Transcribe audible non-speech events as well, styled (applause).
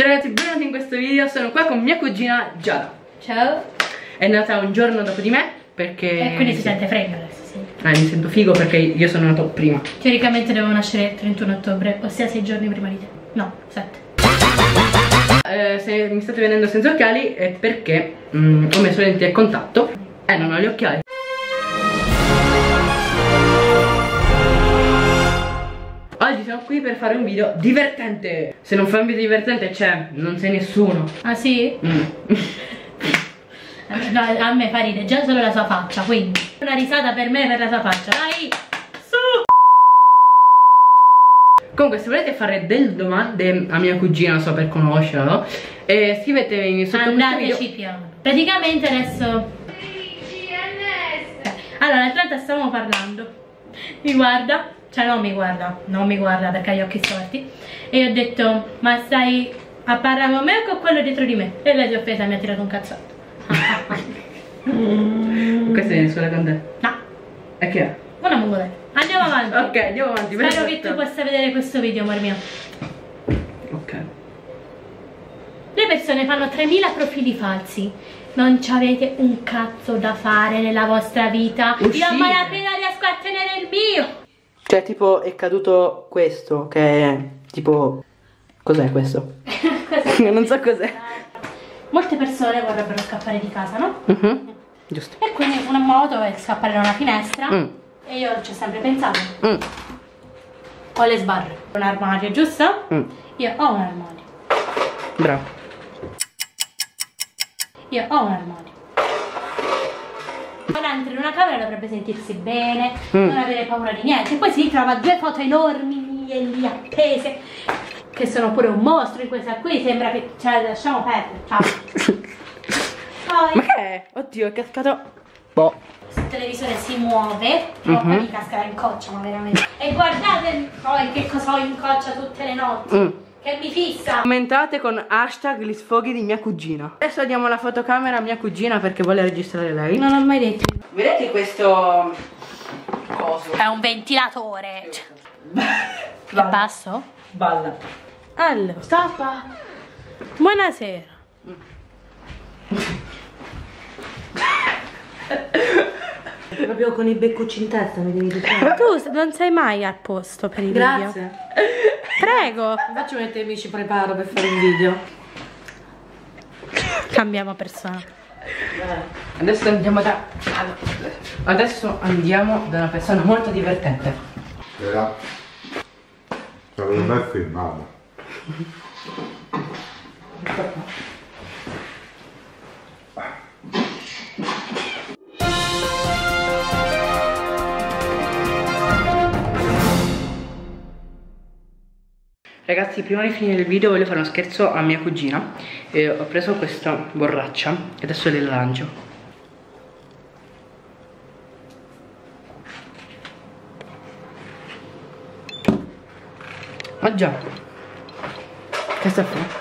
Ciao ragazzi, benvenuti in questo video, sono qua con mia cugina Giada Ciao. È nata un giorno dopo di me perché... E quindi si sente freddo adesso, sì. Eh, mi sento figo perché io sono nato prima Teoricamente dovevo nascere il 31 ottobre, ossia 6 giorni prima di te. No, 7. eh, Se mi state vedendo senza occhiali è perché mm, ho messo lenti a contatto e non ho gli occhiali qui per fare un video divertente Se non fai un video divertente c'è, non sei nessuno Ah sì? Mm. No, a me fa ridere già solo la sua faccia, quindi. Una risata per me e per la sua faccia. Dai! Su! Comunque se volete fare delle domande a mia cugina, so per conoscerla, no? Eh, scrivetemi sotto questo video Andateci piano. Praticamente adesso. Allora, l'altra volta stavamo parlando. Mi guarda, cioè non mi guarda, non mi guarda perché ha gli occhi storti. E io ho detto, ma stai a parlare con me o con quello dietro di me? E lei si è offesa e mi ha tirato un cazzotto. (laughs) Questa viene sola con te No, E che è? una mongoletta. Andiamo avanti. Ok, andiamo avanti Spero che tu possa vedere questo video, amore mio. Ok Le persone fanno 3000 profili falsi. Non ci avete un cazzo da fare nella vostra vita. Io Uscite. a malapena riesco a tenere il mio. Cioè tipo è caduto questo che è tipo Cos'è questo? (laughs) non so cos'è Molte persone vorrebbero scappare di casa, no? Mhm, Giusto E quindi una moto è scappare da una finestra. Mm. E io ci ho sempre pensato. Mm, Ho le sbarre. Un armadio, giusto? mm, Io ho un armadio. Bravo Io ho un armadio. Ora entra in una camera dovrebbe sentirsi bene, Mm. non avere paura di niente. Poi si ritrova due foto enormi mie lì appese, che sono pure un mostro in questa qui. Sembra che ce la lasciamo perdere. Ciao. Poi (laughs) Ma che è? Oddio è cascato Boh il televisore si muove, prima o poi Mhm. mi in coccia, ma veramente. E guardate poi che cosa ho in coccia tutte le notti. Mm. Che mi fissa. Commentate con hashtag gli sfoghi di mia cugina Adesso diamo la fotocamera a mia cugina perché vuole registrare lei Non ho mai detto. Vedete questo coso? È un ventilatore. Cioè, È Balla. basso? Balla Allora, Stoppa buonasera. (laughs) Proprio con i beccucci in testa mi devi dire. Tu non sei mai al posto per i video. Grazie. Prego. Faccio mentre mi ci preparo per fare un video. Cambiamo persona. Adesso andiamo da Adesso andiamo da una persona molto divertente Era... È filmato. Ragazzi, prima di finire il video voglio fare uno scherzo a mia cugina. E Ho preso questa borraccia e adesso le lancio. Ma già. Che sta fare?